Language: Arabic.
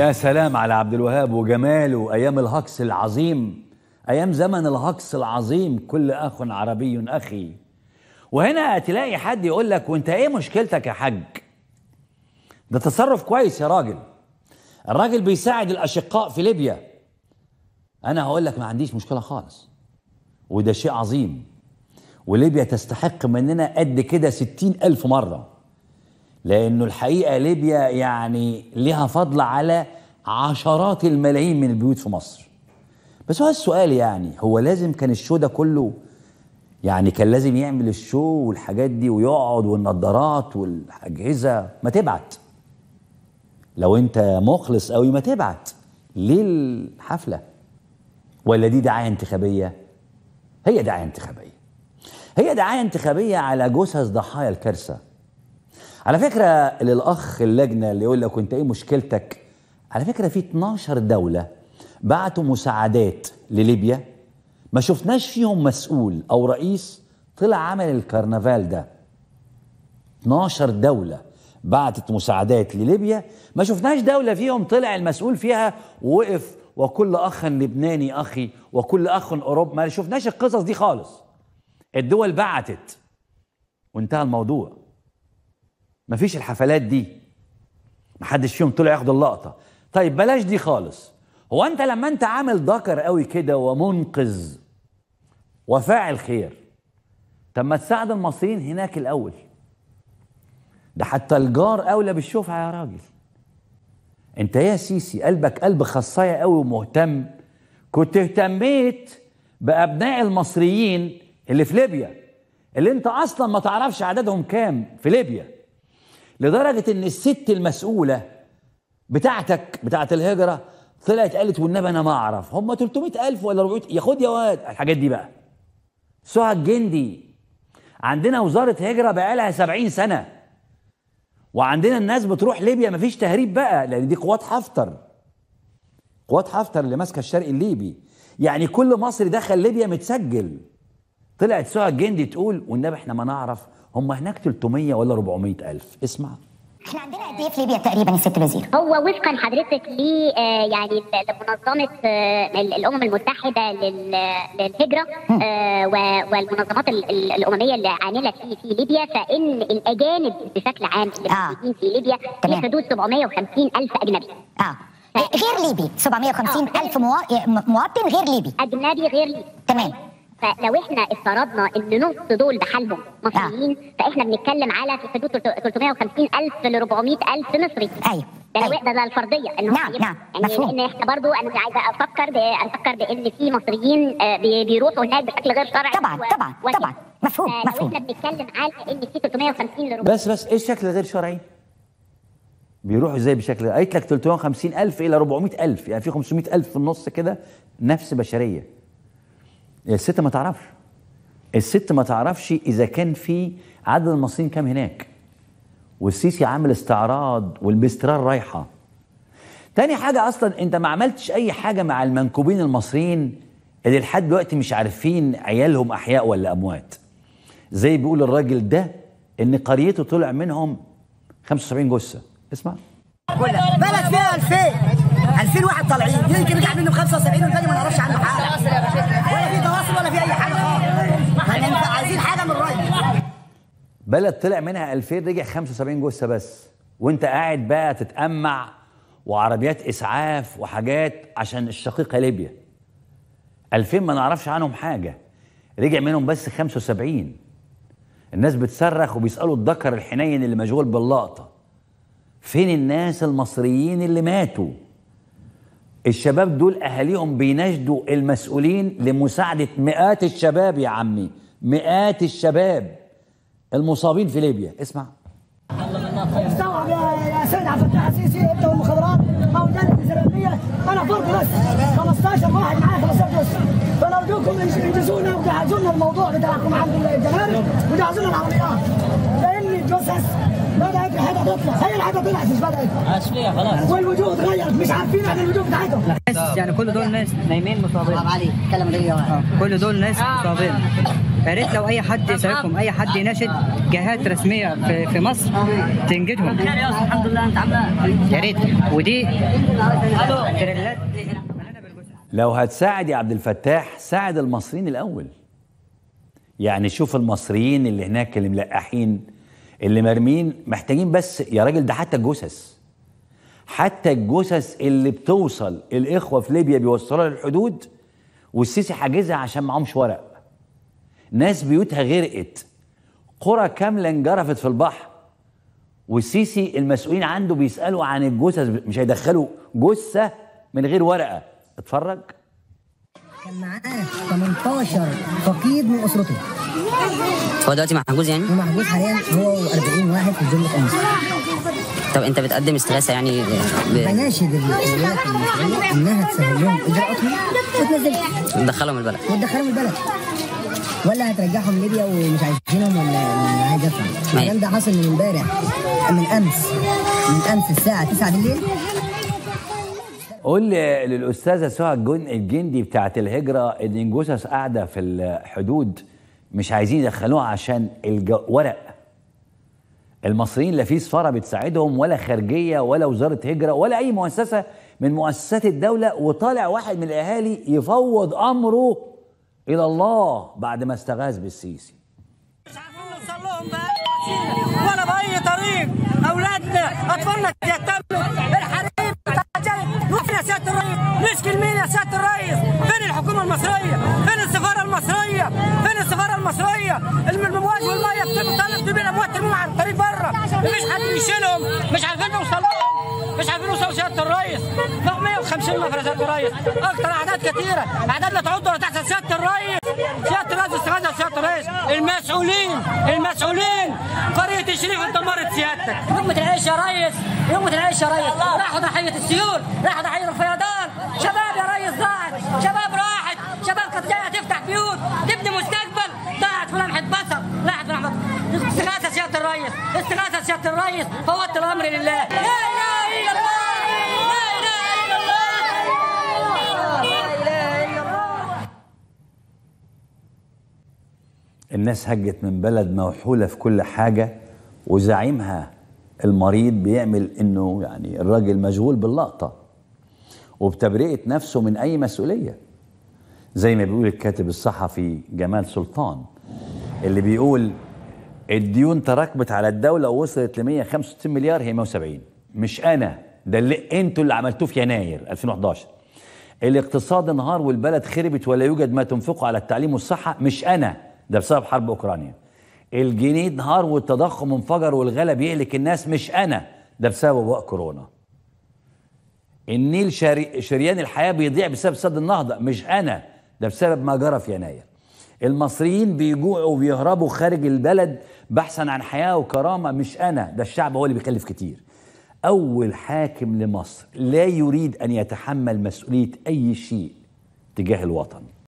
يا سلام على عبد الوهاب وجماله أيام الهكس العظيم أيام زمن الهكس العظيم. كل أخ عربي أخي. وهنا تلاقي حد يقول لك وأنت إيه مشكلتك يا حاج؟ ده تصرف كويس يا راجل. الراجل بيساعد الأشقاء في ليبيا. أنا هقول لك ما عنديش مشكلة خالص. وده شيء عظيم. وليبيا تستحق مننا قد كده ستين ألف مرة. لأنه الحقيقة ليبيا يعني لها فضل على عشرات الملايين من البيوت في مصر. بس هو السؤال يعني هو لازم كان ال show ده كله يعني كان لازم يعمل ال show والحاجات دي ويقعد والنضارات والأجهزة؟ ما تبعت. لو انت مخلص قوي ما تبعت. ليه الحفلة؟ ولا دي دعاية انتخابية؟ هي دعاية انتخابية. هي دعاية انتخابية على جثث ضحايا الكارثة. على فكرة للأخ اللجنة اللي يقول لك أنت إيه مشكلتك؟ على فكرة في 12 دولة بعتوا مساعدات لليبيا. ما شفناش فيهم مسؤول أو رئيس طلع عمل الكرنفال ده. 12 دولة بعتت مساعدات لليبيا. ما شفناش دولة فيهم طلع المسؤول فيها ووقف وكل أخ لبناني أخي وكل أخ أوروبا ما شفناش القصص دي خالص. الدول بعتت. وانتهى الموضوع. مفيش الحفلات دي. محدش فيهم طلع ياخد اللقطة. طيب بلاش دي خالص. هو أنت لما أنت عامل ذكر قوي كده ومنقذ وفاعل خير طب ما تساعد المصريين هناك الأول. ده حتى الجار أولى بالشفعة يا راجل. أنت يا سيسي قلبك قلب خصاية قوي ومهتم. كنت اهتميت بأبناء المصريين اللي في ليبيا اللي أنت أصلا ما تعرفش عددهم كام في ليبيا. لدرجة إن الست المسؤولة بتاعتك بتاعت الهجرة طلعت قالت والنبي أنا ما أعرف. هم 300 ألف ولا 400 يا خد يا واد. الحاجات دي بقى. سهى الجندي عندنا وزارة هجرة بقالها 70 سنة. وعندنا الناس بتروح ليبيا مفيش تهريب بقى لأن دي قوات حفتر. قوات حفتر اللي ماسكة الشرق الليبي. يعني كل مصري دخل ليبيا متسجل. طلعت سهى الجندي تقول والنبي إحنا ما نعرف. هم هناك 300 ولا 400 ألف. اسمع. إحنا عندنا قد إيه في ليبيا تقريبا يا ست الوزير؟ هو وفقا حضرتك ل آه، يعني لمنظمة آه، الأمم المتحدة لل- للهجرة آه، والمنظمات ال- ال- الأممية اللي عاملة في في ليبيا فإن الأجانب بشكل عام اللي آه. موجودين في ليبيا في. حدود 750 ألف أجنبي. آه. غير ليبي. 750 ألف موا- مواطن غير ليبي. أجنبي غير ليبي. تمام. فلو إحنا افترضنا ان نص دول بحالهم مصريين فاحنا بنتكلم على في حدود 350 ألف ل 400 ألف مصري أيوه ده أيوة. ده, ده الفرضية إن نعم، نعم، يعني مفهوم. لأن إحنا برضو أنا عايزة أفكر أفكر بإن في مصريين آه، بي- بيروحوا هناك بشكل غير شرعي طبعاً، و- طبعاً، وكده. طبعاً. مفهوم، فلو مفهوم. إحنا بنتكلم على إن في 350 ل 400 بس بس إيه الشكل الغير شرعي بيروحوا إزاي بشكل قالت لك 350 ألف إلى 400 ألف يعني في 500 ألف في النص كده نفس بشرية الست ما تعرفش. الست ما تعرفش إذا كان في عدد المصريين كام هناك. والسيسي عامل استعراض والبسترار رايحة. تاني حاجة أصلا أنت ما عملتش أي حاجة مع المنكوبين المصريين اللي لحد دلوقتي مش عارفين عيالهم أحياء ولا أموات. زي بيقول الراجل ده إن قريته طلع منهم 75 جثة. اسمع. بلد فيها 2000 2000 واحد طالعين. يمكن رجع منهم 75 والباقي ما نعرفش عنه حاجة ولا في تواصل ولا في اي حاجة خالص يعني انت عايزين حاجة من الرئيس بلد طلع منها 2000 رجع 75 جثة بس. وأنت قاعد بقى تتأمع وعربيات إسعاف وحاجات عشان الشقيقة ليبيا. 2000 ما نعرفش عنهم حاجة. رجع منهم بس 75 الناس بتصرخ وبيسألوا الذكر الحنين اللي مشغول باللقطة. فين الناس المصريين اللي ماتوا؟ الشباب دول أهاليهم بيناشدوا المسؤولين لمساعدة مئات الشباب يا عمي. مئات الشباب المصابين في ليبيا. اسمع. استوعب يا سيد عبد الفتاح السيسي انت والمخابرات أو الجانب الاسلاميه أنا فرد بس 15 واحد معايا 15 بس فنرجوكم انجزونا وجهزوا لنا الموضوع بتاعكم عند الجمارك وجهزوا لنا العربيات لأن الجثث بدات الحاجة تطلع هي الحاجة طلعت مش بدات خلاص. والوجوه اتغيرت مش عارفين إحنا الوجوه بتاعتهم. يعني كل دول ناس نايمين مصابين. عليك. كلام آه، كل دول ناس مصابين. يا ريت لو أي حد يساعدكم أي حد يناشد جهات رسمية في, في مصر تنجدهم. الحمد لله. أنت عاملة يا ريت. ودي تريلات. لو هتساعد يا عبد الفتاح ساعد المصريين الأول. يعني شوف المصريين اللي هناك اللي ملقحين اللي مرمين محتاجين بس يا راجل ده حتى الجثث حتى الجثث اللي بتوصل الإخوة في ليبيا بيوصلوها للحدود والسيسي حاجزها عشان معهمش ورق. ناس بيوتها غرقت. قرى كاملة انجرفت في البحر. والسيسي المسؤولين عنده بيسألوا عن الجثث مش هيدخلوا جثة من غير ورقة. اتفرج. كان معاه 18 فقيد من أسرته. هو دلوقتي محجوز يعني؟ ومحجوز حاليا هو و40 واحد في جمله امس طب انت بتقدم استغاثة يعني ب... المصريه إنها تسهل لهم اجراءاتهم وتنزلهم. بتدخلهم البلد. وتدخلهم البلد. ولا هترجعهم ليبيا ومش عايزينهم ولا عايز ادفع الكلام ده حصل من امبارح من أمس. من أمس الساعة 9 بالليل. قول للأستاذة سهى الجن الجندي بتاعت الهجرة إن الجثث قاعدة في الحدود مش عايزين يدخلوها عشان الج... المصريين لا في سفارة بتساعدهم ولا خارجية ولا وزارة هجرة ولا أي مؤسسة من مؤسسات الدولة وطالع واحد من الأهالي يفوض أمره إلى الله بعد ما استغاث بالسيسي. نوصل لهم ولا بأي طريق. أولادنا أطفالنا يتموا الحريم وفين يا سيادة الرئيس نشكي لمين يا سيادة الرئيس. فين الحكومة المصرية؟ بيشيلهم مش عارفين نوصل لهم. مش عارفين نوصل سيادة الرئيس. فوق 150 نفر يا سيادة الرئيس. أكثر أعداد كثيرة. أعداد لا تعد ولا تحصى سيادة الرئيس. سيادة الرئيس استغاثة سيادة الرئيس. المسؤولين. المسؤولين. قرية الشريف اتدمرت سيادتك. لقمة العيش يا ريس لقمة العيش يا ريس راحوا ضحية السيول. راحوا ضحية الفيضان. شباب. الريس استغاثة سيادة الريس فوضت الأمر لله. لا إله إلا الله لا إله إلا الله. لا إله إلا الله. الناس هجت من بلد موحولة في كل حاجة وزعيمها المريض بيعمل إنه يعني الراجل مشغول باللقطة وبتبرئة نفسه من أي مسؤولية. زي ما بيقول الكاتب الصحفي جمال سلطان اللي بيقول الديون تراكمت على الدولة ووصلت ل 165 مليار هي 170 مش أنا ده اللي أنتوا اللي عملتوه في يناير 2011 الاقتصاد انهار والبلد خربت ولا يوجد ما تنفقه على التعليم والصحة مش أنا ده بسبب حرب أوكرانيا. الجنيه انهار والتضخم انفجر والغلا بيهلك الناس مش أنا ده بسبب وباء كورونا. النيل شري... شريان الحياة بيضيع بسبب سد النهضة مش أنا ده بسبب ما جرى في يناير. المصريين بيجوعوا وبيهربوا خارج البلد بحثا عن حياة وكرامة. مش أنا ده الشعب هو اللي بيكلف كتير. أول حاكم لمصر لا يريد أن يتحمل مسؤولية أي شيء تجاه الوطن.